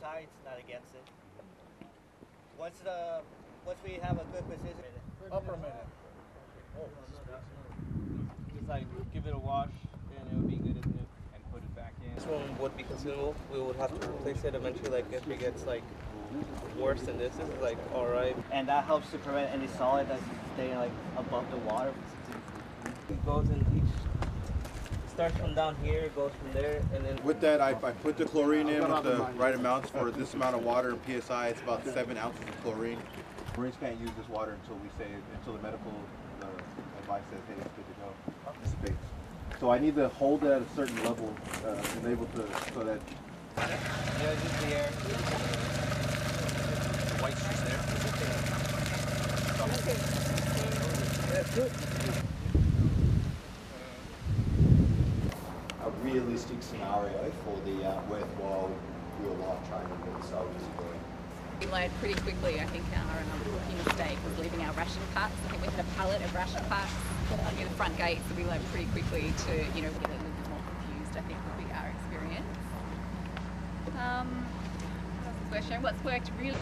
tide's not against it. Once the once we have a good position, Upper minute. Just oh, like give it a wash and it'll be good as new. And put it back in. This one would be consumable. We would have to replace it eventually, like if it gets like worse than this. This is like all right. and that helps to prevent any solid that's staying like above the water. It goes in each. Starts from down here, goes from there, and then With that, I, I put the chlorine in with the right amounts for this amount of water and PSI. It's about seven ounces of chlorine. Marines can't use this water until we say, until the medical uh, advice says, hey, it's good to go. It's safe. So I need to hold it at a certain level uh, and able to, so that yeah, just the air. White's just there. a realistic scenario for the uh, worthwhile real life training that the soldiers are doing. We learned pretty quickly, I think, our um, rookie mistake was leaving our ration packs. I think we had a pallet of ration packs near the front gate, so we learned pretty quickly to, you know, get a little bit more confused, I think would be our experience. Um? What's worked really